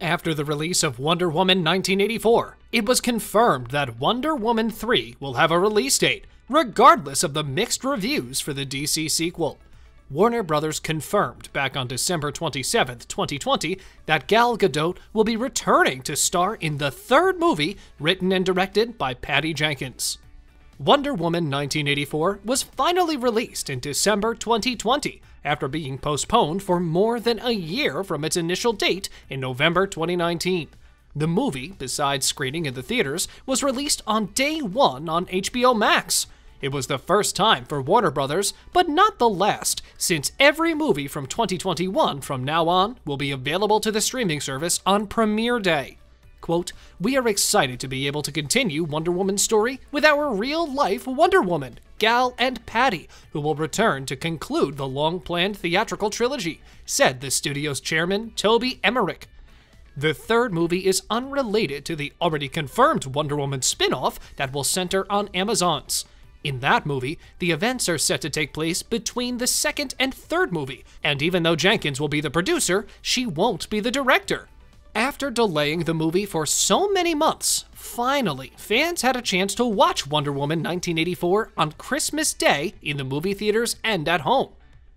After the release of Wonder Woman 1984, it was confirmed that Wonder Woman 3 will have a release date, regardless of the mixed reviews for the DC sequel. Warner Brothers confirmed back on December 27, 2020, that Gal Gadot will be returning to star in the third movie written and directed by Patty Jenkins. Wonder Woman 1984 was finally released in December 2020 after being postponed for more than a year from its initial date in November 2019. The movie, besides screening in the theaters, was released on day one on HBO Max. It was the first time for Warner Brothers, but not the last, since every movie from 2021 from now on will be available to the streaming service on premiere day. Quote, We are excited to be able to continue Wonder Woman's story with our real life Wonder Woman, Gal and Patty, who will return to conclude the long planned theatrical trilogy, said the studio's chairman, Toby Emmerich. The third movie is unrelated to the already confirmed Wonder Woman spin off that will center on Amazons. In that movie, the events are set to take place between the second and third movie, and even though Jenkins will be the producer, she won't be the director. After delaying the movie for so many months, finally, fans had a chance to watch Wonder Woman 1984 on Christmas Day in the movie theaters and at home.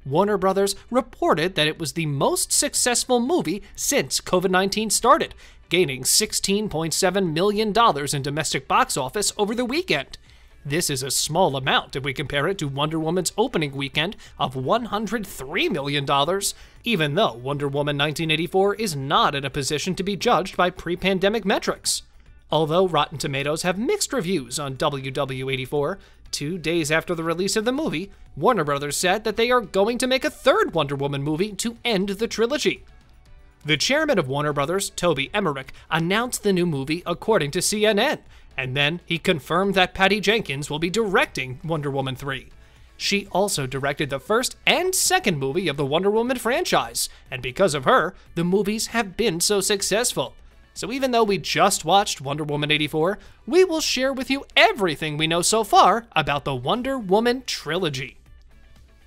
Warner Brothers reported that it was the most successful movie since COVID 19 started, gaining $16.7 million in domestic box office over the weekend. This is a small amount if we compare it to Wonder Woman's opening weekend of $103 million, even though Wonder Woman 1984 is not in a position to be judged by pre pandemic metrics. Although Rotten Tomatoes have mixed reviews on WW84, two days after the release of the movie, Warner Brothers said that they are going to make a third Wonder Woman movie to end the trilogy. The chairman of Warner Brothers, Toby Emmerich, announced the new movie according to CNN, and then he confirmed that Patty Jenkins will be directing Wonder Woman 3. She also directed the first and second movie of the Wonder Woman franchise, and because of her, the movies have been so successful. So even though we just watched Wonder Woman 84, we will share with you everything we know so far about the Wonder Woman trilogy.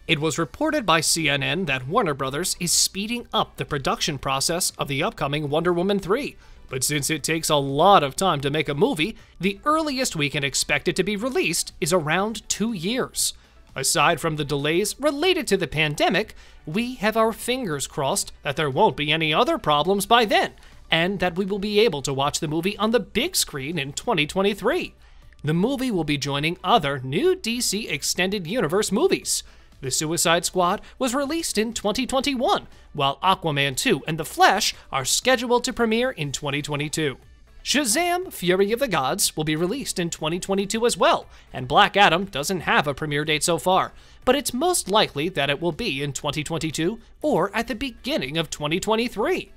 It was reported by CNN that Warner Brothers is speeding up the production process of the upcoming Wonder Woman 3, but since it takes a lot of time to make a movie, the earliest we can expect it to be released is around two years. Aside from the delays related to the pandemic, we have our fingers crossed that there won't be any other problems by then, and that we will be able to watch the movie on the big screen in 2023. The movie will be joining other new DC Extended Universe movies. The Suicide Squad was released in 2021, while Aquaman 2 and The Flash are scheduled to premiere in 2022. Shazam Fury of the Gods will be released in 2022 as well, and Black Adam doesn't have a premiere date so far, but it's most likely that it will be in 2022 or at the beginning of 2023.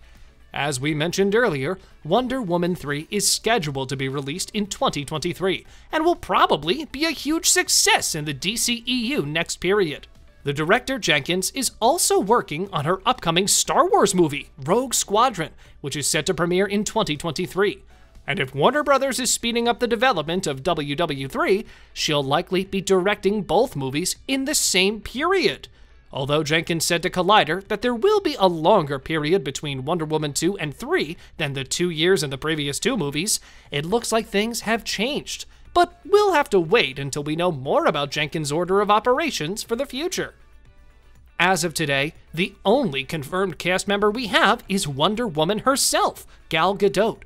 As we mentioned earlier, Wonder Woman 3 is scheduled to be released in 2023 and will probably be a huge success in the DCEU next period. The director Jenkins is also working on her upcoming Star Wars movie, Rogue Squadron, which is set to premiere in 2023. And if Warner Brothers is speeding up the development of WW3, she'll likely be directing both movies in the same period. Although Jenkins said to Collider that there will be a longer period between Wonder Woman 2 and 3 than the two years in the previous two movies, it looks like things have changed. But we'll have to wait until we know more about Jenkins' order of operations for the future. As of today, the only confirmed cast member we have is Wonder Woman herself, Gal Gadot.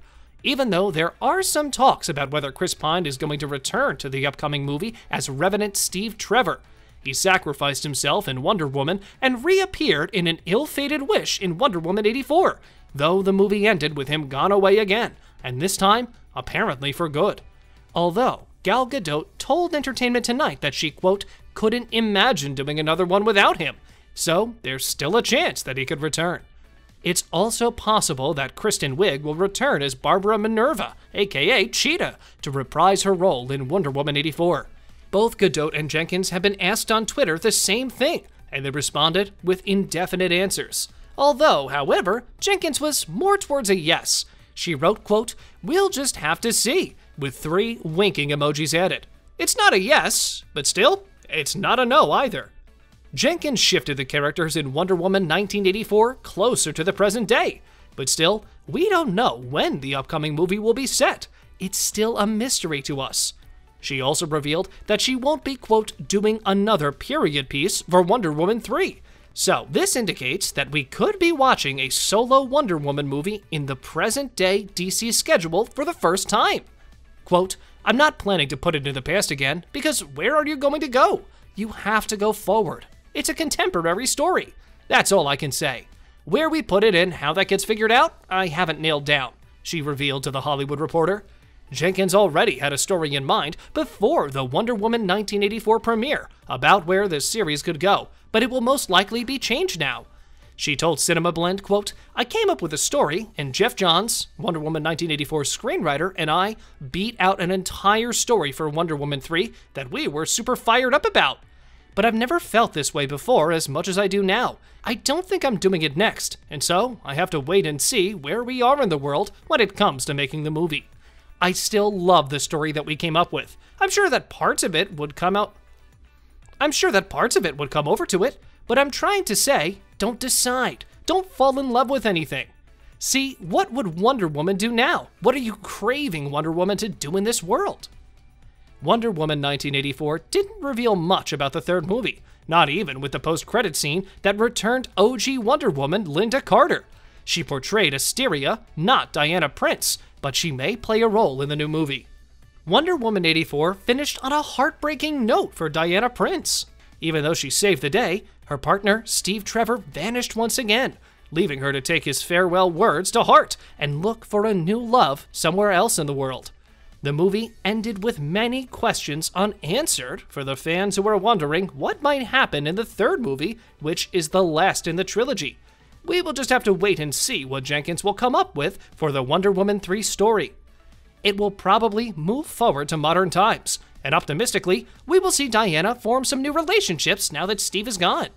Even though there are some talks about whether Chris Pine is going to return to the upcoming movie as Revenant Steve Trevor, he sacrificed himself in Wonder Woman and reappeared in an ill fated wish in Wonder Woman 84, though the movie ended with him gone away again, and this time, apparently for good. Although, Gal Gadot told Entertainment Tonight that she, quote, couldn't imagine doing another one without him, so there's still a chance that he could return. It's also possible that Kristen Wiig will return as Barbara Minerva, aka Cheetah, to reprise her role in Wonder Woman 84. Both Gadot and Jenkins have been asked on Twitter the same thing, and they responded with indefinite answers. Although, however, Jenkins was more towards a yes. She wrote, quote, We'll just have to see, with three winking emojis added. It's not a yes, but still, it's not a no either. Jenkins shifted the characters in Wonder Woman 1984 closer to the present day, but still, we don't know when the upcoming movie will be set. It's still a mystery to us. She also revealed that she won't be, quote, doing another period piece for Wonder Woman 3. So, this indicates that we could be watching a solo Wonder Woman movie in the present day DC schedule for the first time. Quote, I'm not planning to put it in the past again, because where are you going to go? You have to go forward. It's a contemporary story. That's all I can say. Where we put it and how that gets figured out, I haven't nailed down, she revealed to The Hollywood Reporter. Jenkins already had a story in mind before the Wonder Woman 1984 premiere about where this series could go, but it will most likely be changed now. She told Cinema Blend, quote, I came up with a story, and Geoff Johns, Wonder Woman 1984 screenwriter, and I beat out an entire story for Wonder Woman 3 that we were super fired up about. But I've never felt this way before as much as I do now. I don't think I'm doing it next, and so I have to wait and see where we are in the world when it comes to making the movie. I still love the story that we came up with. I'm sure that parts of it would come out. I'm sure that parts of it would come over to it, but I'm trying to say don't decide. Don't fall in love with anything. See, what would Wonder Woman do now? What are you craving Wonder Woman to do in this world? Wonder Woman 1984 didn't reveal much about the third movie, not even with the post credit scene that returned OG Wonder Woman Lynda Carter. She portrayed Asteria, not Diana Prince, but she may play a role in the new movie. Wonder Woman 84 finished on a heartbreaking note for Diana Prince. Even though she saved the day, her partner, Steve Trevor, vanished once again, leaving her to take his farewell words to heart and look for a new love somewhere else in the world. The movie ended with many questions unanswered for the fans who were wondering what might happen in the third movie, which is the last in the trilogy. We will just have to wait and see what Jenkins will come up with for the Wonder Woman 3 story. It will probably move forward to modern times, and optimistically, we will see Diana form some new relationships now that Steve is gone.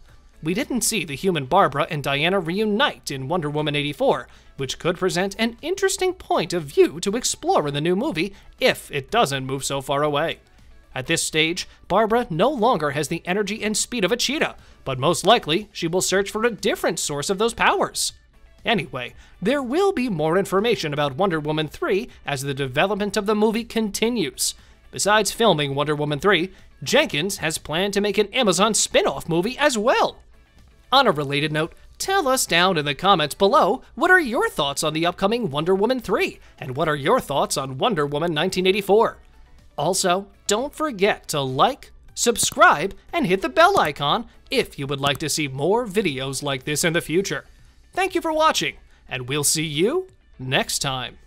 We didn't see the human Barbara and Diana reunite in Wonder Woman 84, which could present an interesting point of view to explore in the new movie if it doesn't move so far away. At this stage, Barbara no longer has the energy and speed of a cheetah, but most likely she will search for a different source of those powers. Anyway, there will be more information about Wonder Woman 3 as the development of the movie continues. Besides filming Wonder Woman 3, Jenkins has planned to make an Amazon spin off movie as well. On a related note, tell us down in the comments below what are your thoughts on the upcoming Wonder Woman 3, and what are your thoughts on Wonder Woman 1984. Also, don't forget to like, subscribe, and hit the bell icon if you would like to see more videos like this in the future. Thank you for watching, and we'll see you next time.